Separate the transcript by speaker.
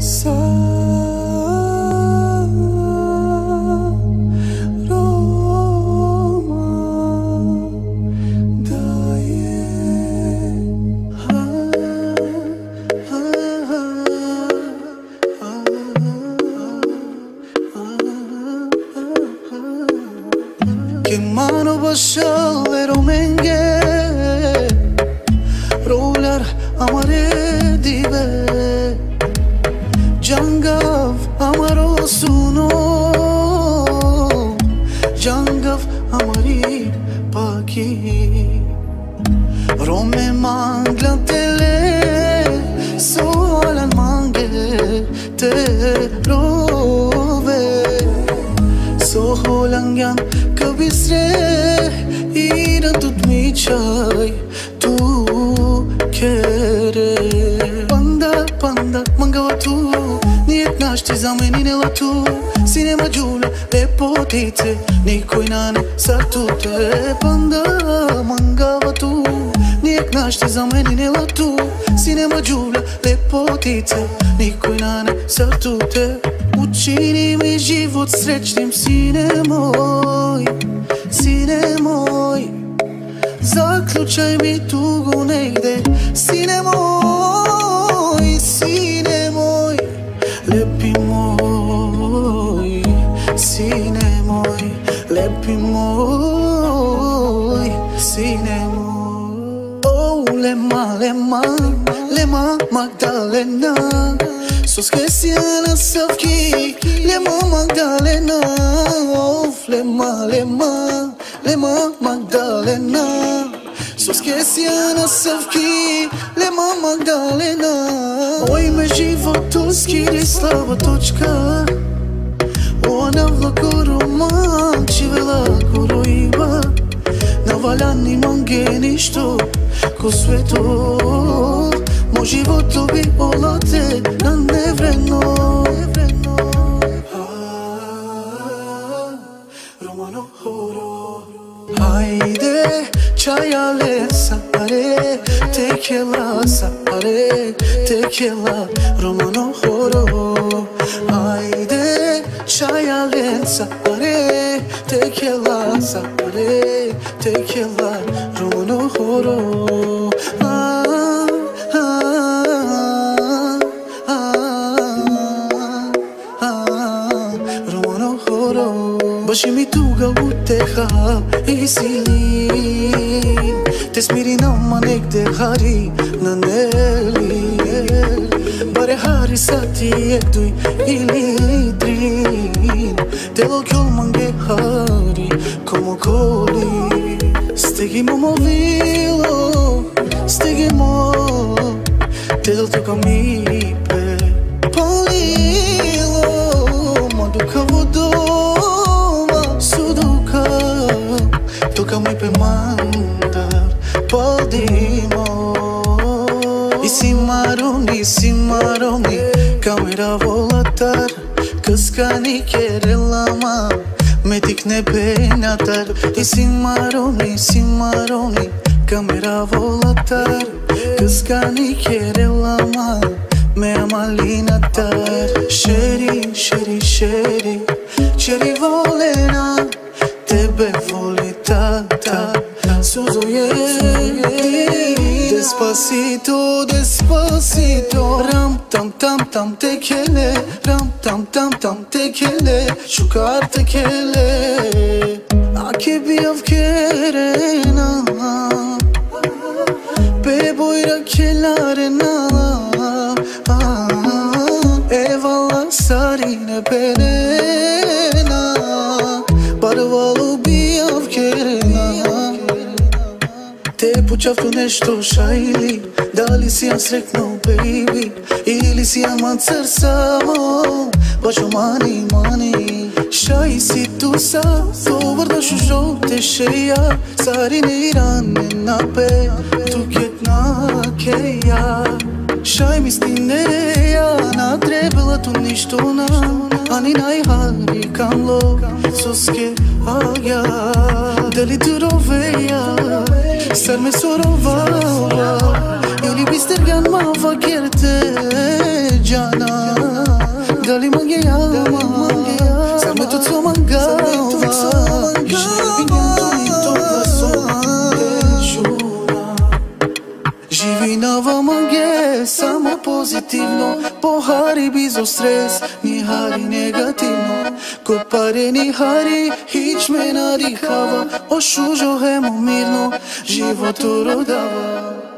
Speaker 1: Che mano başalero menge Roller amare dibe Jangav amaro suno Jangav amari paki. Rome mangla tele Solan mange te rove. Soholangyan kabisre Ira tutmi çay Tu kere. Panda panda mangava tu една ще замени на ту Синема джуля, лепотице Никой на не са туте Панда, мангава ту Една ще замени на ту Синема джуля, лепотице Никой на не са туте Учини ми живот, срещнем сине мой Сине мой Заključaj mi tugu negde Sine moj Pimoy Sinemo Oh, lema, lema, lema Magdalena. Sos Christiana Le ma Magdalena. Oh, lema, lema, lema Magdalena. Só esquece a nossa aqui, Lema Magdalena. Oi, me e tuški, que estava todos Navaljani mange ništo Ko sve to Moj životu bi olate Na nevreno Romano horo Haydi çayale sare Tequila sare Tequila Romano horo Haydi çayale sare Tequila sare tekiler runu huru باشی می تو گو تخا ایسی تسمیری نام من ایک دخاری ننلی بره هاری ساتی یک دوی ایلی درین تلو کل من گه коли стигимо молило, стигимо, тилто каміпе поліло, мадука водома, судука, тука ми пеманда, подимо. И си марони, си марони, камера волатар, каскани керелама, दिखने पे ना तर इसी मारो ने इसी मारो ने camera volatar. Kıskanı kerelama Me amalina tar Şeri şeri şeri Şeri volena Tebe volita ta Suzuye Despacito, despacito. Ram tam tam tam tekele. Ram tam tam tam tekele. Şu kar tekele. Ake bir avkerena Be boyra kelarena Eyvallah sarine perena научавте нешто шајли Дали си ја срекнал, бейби? Или си ја мацар само? Бачо мани, мани. Шај си туса Соврдаш у жоте шеја. Царини ранена пе Тук една кеја. Шај ми стине ја На требелато ништо на Ани најхари камло Соске аја, Дали дуровеја Duroveja Sarme sorova Ili bistergan ma vakerte Cana. Dali mange jama pozitivno Po hari bizo stres, ni hari negativno. Ko pare ni hari, hiç me narihava O shužohemo mirno, život rodava